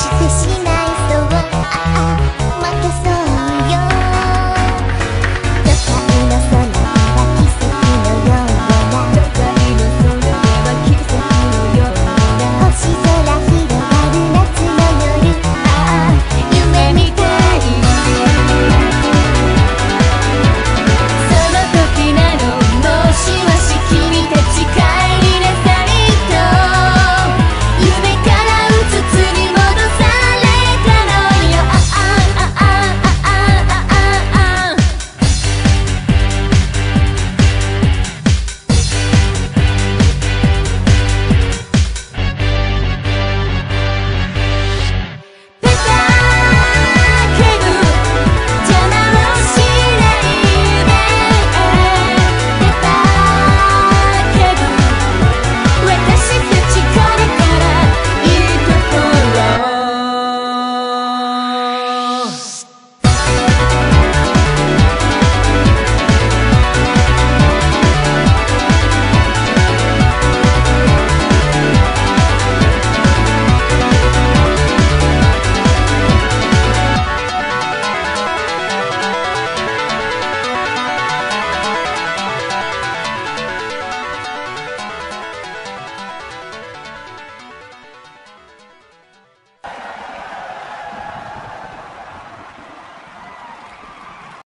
しくしな。い